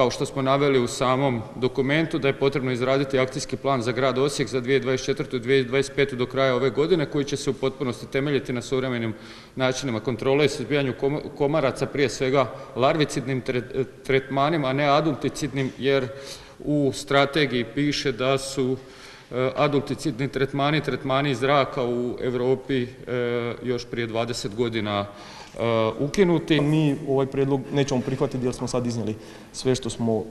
kao što smo naveli u samom dokumentu, da je potrebno izraditi akcijski plan za grad Osijek za 2024. i 2025. do kraja ove godine, koji će se u potpunosti temeljiti na suvremenim načinima kontrole i suzbijanju komaraca, prije svega larvicidnim tretmanima, a ne adulticidnim, jer u strategiji piše da su adulticidni tretmani, tretmani zraka u Europi e, još prije 20 godina e, ukinuti. Mi ovaj prijedlog nećemo prihvatiti jer smo sad iznijeli sve što smo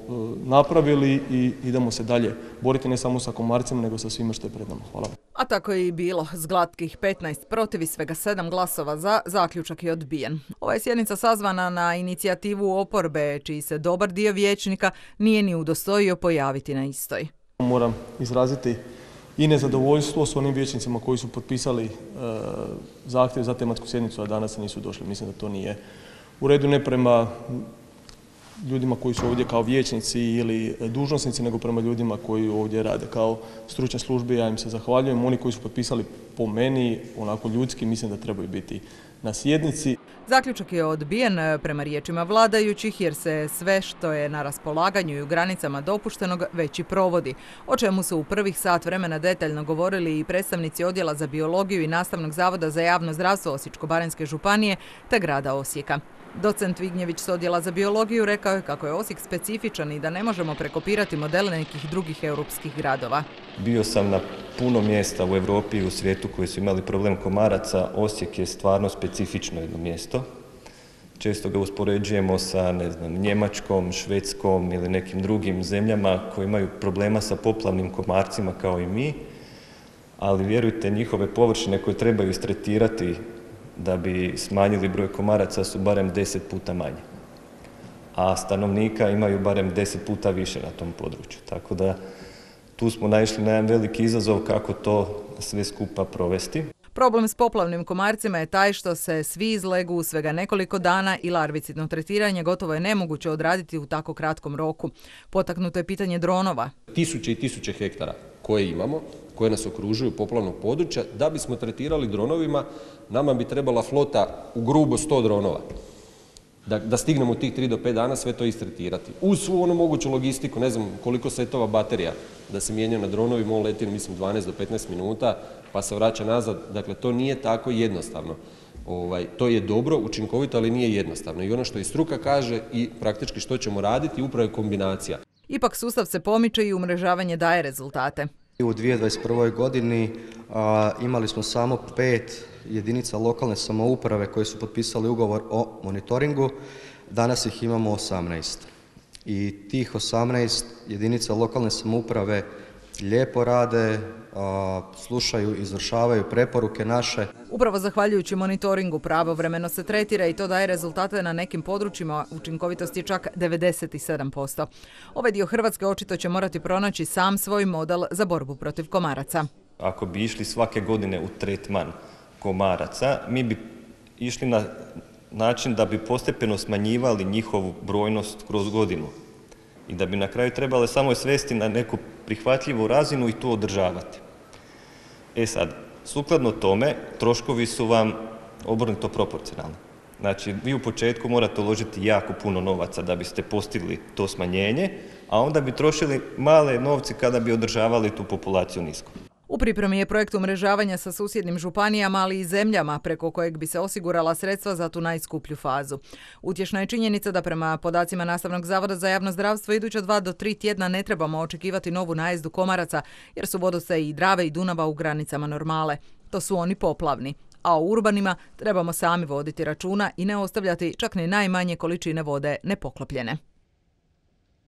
napravili i idemo se dalje boriti ne samo sa komarcima nego sa svima što je pred nama. Hvala. A tako je i bilo. S glatkih 15 protiv i svega 7 glasova za, zaključak je odbijen. Ova je sjednica sazvana na inicijativu oporbe, čiji se dobar dio vijećnika nije ni udostojio pojaviti na istoj. Moram izraziti i nezadovoljstvo s onim vijećnicima koji su potpisali e, zahtjev za tematsku sjednicu, a danas nisu došli. Mislim da to nije u redu ne prema ljudima koji su ovdje kao vijećnici ili dužnosnici, nego prema ljudima koji ovdje rade kao stručne službe. Ja im se zahvaljujem. Oni koji su potpisali po meni, onako ljudski, mislim da trebaju biti na sjednici. Zaključak je odbijen e, prema riječima vladajućih jer se sve što je na raspolaganju i u granicama dopuštenog već i provodi, o čemu su u prvih sat vremena detaljno govorili i predstavnici Odjela za biologiju i Nastavnog zavoda za javno zdravstvo Osječko-Baranjske županije te grada Osijeka. Docent Vignjević s odjela za biologiju rekao je kako je Osijek specifičan i da ne možemo prekopirati modele nekih drugih europskih gradova. Bio sam na puno mjesta u Europi i u svijetu koji su imali problem komaraca. Osijek je stvarno specifično jedno mjesto. Često ga uspoređujemo sa ne znam, Njemačkom, Švedskom ili nekim drugim zemljama koji imaju problema sa poplavnim komarcima kao i mi. Ali vjerujte, njihove površine koje trebaju istretirati da bi smanjili broj komaraca su barem deset puta manje. A stanovnika imaju barem deset puta više na tom području. Tako da tu smo naišli na jedan veliki izazov kako to sve skupa provesti. Problem s poplavnim komarcima je taj što se svi izlegu u svega nekoliko dana i larvicidno tretiranje gotovo je nemoguće odraditi u tako kratkom roku. Potaknuto je pitanje dronova. Tisuće i tisuće hektara koje imamo, koje nas okružuju poplavnog područja, da bismo tretirali dronovima, nama bi trebala flota u grubo 100 dronova. Da, da stignemo tih 3 do 5 dana sve to istretirati. Uz svu onu moguću logistiku, ne znam koliko setova baterija da se mijenja na dronovima, on leti mislim 12 do 15 minuta, pa se vraća nazad. Dakle, to nije tako jednostavno. Ovaj, to je dobro, učinkovito, ali nije jednostavno. I ono što i struka kaže i praktički što ćemo raditi, upravo je kombinacija. Ipak sustav se pomiče i umrežavanje daje rezultate. U 2021. godini imali smo samo pet jedinica lokalne samouprave koje su potpisali ugovor o monitoringu, danas ih imamo 18. I tih 18 jedinica lokalne samouprave lijepo rade, slušaju, izvršavaju preporuke naše. Upravo zahvaljujući monitoringu pravovremeno se tretira i to daje rezultate na nekim područjima učinkovitosti čak 97%. Ovaj dio Hrvatske očito će morati pronaći sam svoj model za borbu protiv komaraca. Ako bi išli svake godine u tretman komaraca, mi bi išli na način da bi postepeno smanjivali njihovu brojnost kroz godinu i da bi na kraju trebale samo svesti na neku prihvatljivu razinu i to održavati. E sad, sukladno tome, troškovi su vam obrnuto proporcionalni. Znači, vi u početku morate uložiti jako puno novaca da biste postigli to smanjenje, a onda bi trošili male novci kada bi održavali tu populaciju nisko. U pripremi je projekt umrežavanja sa susjednim županijama, ali i zemljama preko kojeg bi se osigurala sredstva za tu najskuplju fazu. Utješna je činjenica da prema podacima Nastavnog zavoda za javno zdravstvo iduća dva do tri tjedna ne trebamo očekivati novu najezdu komaraca, jer su vodose i Drave i Dunava u granicama normale. To su oni poplavni. A u urbanima trebamo sami voditi računa i ne ostavljati čak ni najmanje količine vode nepoklopljene.